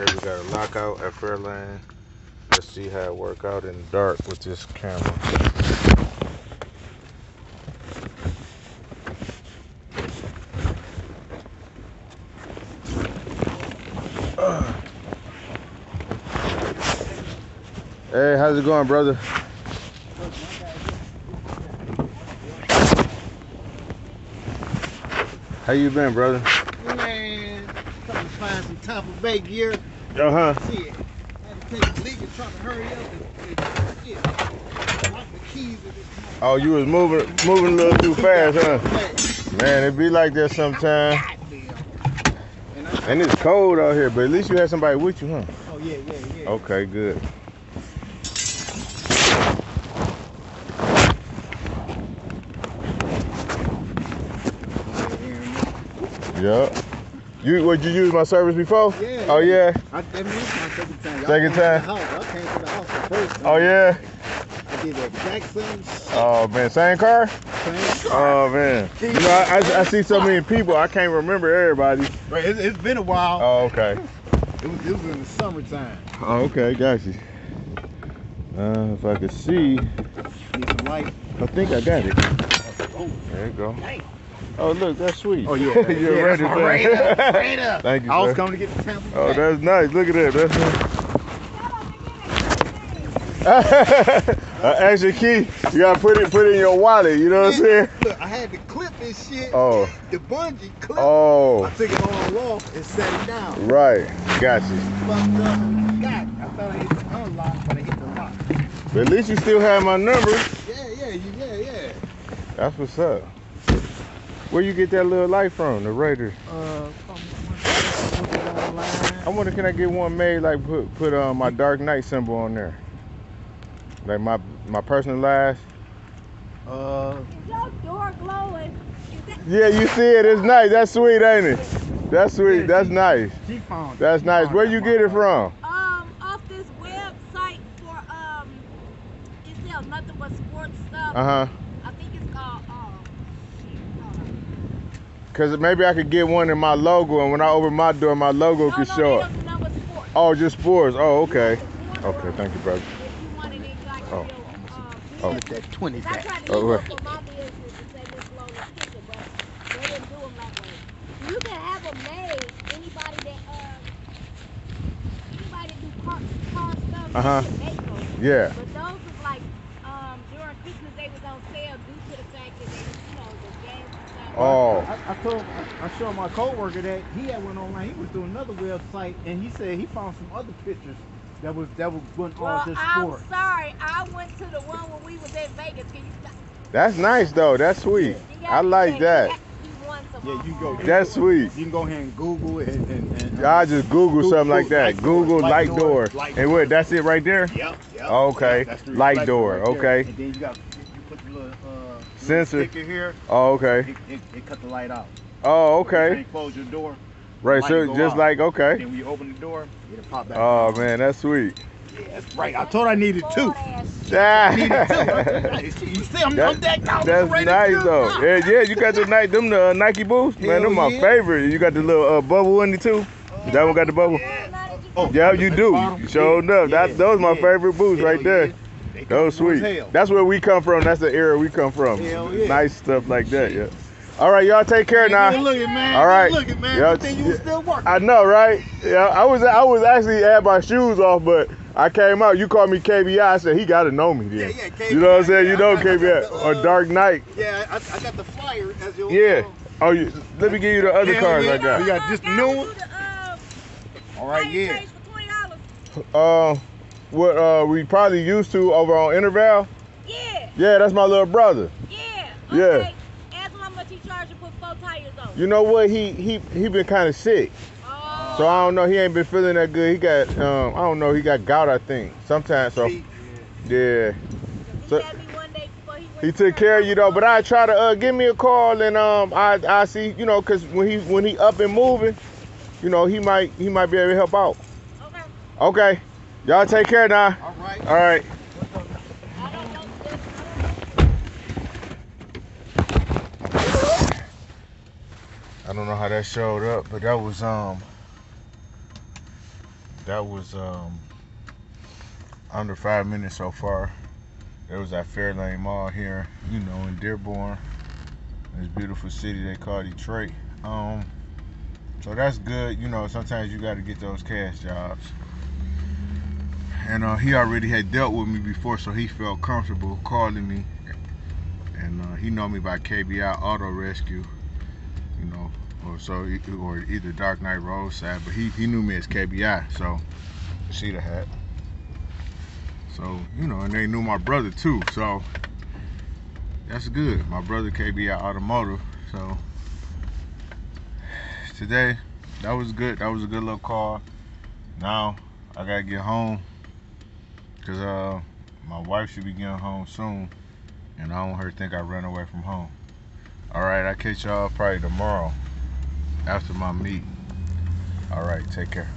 Okay, we got a lockout at Fairlane. Let's see how it work out in the dark with this camera. Hey, how's it going, brother? How you been, brother? Man, trying to find some top Tampa Bay gear. Uh huh. Shit. Had to take a leak and trying to hurry up and, and shit. Lock the keys in this Oh, you was moving, moving a little too fast, huh? Man, it be like that sometimes. And it's cold out here, but at least you had somebody with you, huh? oh yeah, yeah, yeah. Okay, good. Yup. You would you use my service before? Yeah. Oh yeah. I, that means my second time. Second the time? I came to the house the first time. Oh yeah. I did that Jackson. Oh man, same car? Same Oh man. You know, I, I, I see so many people. I can't remember everybody. Right, it's, it's been a while. Oh okay. It, was, it was in the summertime. Oh okay, got you. Uh, if I could see, Need some light. I think I got it. Oh, There you go. dang. Oh look, that's sweet. Oh yeah. You're yeah, ready, right sir. up, right up. Thank you, I was coming to get the Tampa Oh, Bay. that's nice. Look at that. That's an extra uh, key. You gotta put it put it in your wallet. You know what I'm saying? Look, I had to clip this shit. Oh. The bungee clip. Oh, I took it all off and set it down. right. Got you. Fucked up and got. I thought I hit the unlock, but I hit the lock. But at least you still have my number. Yeah, yeah, yeah, yeah. That's what's up. Where you get that little light from? The Raiders. Uh. I wonder can I get one made like put put uh, my Dark Knight symbol on there, like my my personalized. Uh, your door glowing? Yeah, you see it. It's nice. That's sweet, ain't it? That's sweet. That's nice. she found. That's nice. Where that you get it from? um off this website for um it sells nothing but sports stuff. Uh huh. I think it's called um shit, hold on. Cause maybe I could get one in my logo, and when I open my door, my logo No, could no, show up. don't do nothing but sports. Oh, just sports. Oh, okay. If you want Okay, thank you, brother. If you wanted it like Oh. um, Oh. That 20 I back. Oh, look right. up for my business to say Miss Lola's Kitchen, but they didn't do them that way. You can have them made. Anybody that um, anybody do car, car stuff, Uh-huh. they can make them. Yeah. But those was like um during Christmas they was on sale due to the fact that they, you know, the gas and stuff. Oh. I, I told, I, I showed my coworker that he had went online. He was doing another website, and he said he found some other pictures that was that was went Well, on this I'm sport. sorry. I went to the one when we was in Vegas. Can you stop? That's nice though. That's sweet. You I like check. that. You got- some Yeah, you go. That's sweet. You can go ahead and Google it and. and, and I just Google Google something like that. light Google light light doors, door. light And what? That's it right there. Yep. yep Okay, yep, that's the light reflector door, right there. okay. And then you got you put the little uh, little Sensor. here. Oh, okay. It, it, it cut the light out. Oh, okay. can't close your door. Right. So just out. like okay. Then when you open the door, it'll pop back. Oh on. man, that's sweet. Yeah, that's right. I told I needed two. Bored ass shit. Ah, you see, I'm, I'm decked out. That's I'm ready to nice go. though. Yeah, yeah, you got the Nike, them the uh, Nike boots, man. Hell Them my yeah. favorite. You got the little uh, bubble in it too. That one got the bubble. Yeah. Oh, Yeah, you do. bottom? You sure Yeah, enough. That yeah, those my favorite boots Hell right there. Yeah. They Those comfortable as sweet. hell. That's where we come from. That's the era we come from. Hell yeah. Nice stuff like that. Yeah. All right, y'all take care Good now. looking, man. All right. Good looking, man. Yeah, Good thing you was still working. I know, right? Yeah, I was I was actually had my shoes off, but I came out. You called me KBI. I said he got to know me. Then. Yeah, yeah, KBI, You know what I'm saying? yeah, You know I got- KBI the, or uh, Dark Knight. yeah, I, I got the flyer as your. Yeah. Oh, you, let me give you the other Hell cards yeah. I got. You got just new one? uh, All right, yeah. change for twenty dollars. Uh, what uh, we probably used to over on Interval. Yeah, Yeah, that's my little brother. yeah. Yeah. Ask him how much he charged to put four tires on. You know what? He he he been kind of sick, oh. so I don't know. He ain't been feeling that good. He got um, I don't know. He got gout, I think. Sometimes. So See, yeah, He so- had me one day before he he took care of you though. But I. I try to uh, give me a call and um, I I see you know, cause when he when he up and moving, you know, he might he might be able to help out. Okay. Okay, y'all take care now. All right. All right. I don't know. I don't know how that showed up, but that was um that was um, under five minutes so far. There was that Fairlane Mall here, you know, in Dearborn. This beautiful city they call Detroit. Um, so that's good. You know, sometimes you got to get those cash jobs. And uh, he already had dealt with me before, so he felt comfortable calling me. And uh, he know me by KBI Auto Rescue. You know, or so or either Dark Knight Roadside, but he, he knew me as KBI, so see the hat. So, you know, and they knew my brother too, so that's good. My brother KBI Automotive. So today, that was good. That was a good little call. Now I gotta get home. Cause uh my wife should be getting home soon. And I don't want her to think I ran away from home. Alright, I'll catch y'all probably tomorrow after my meet. Alright, take care.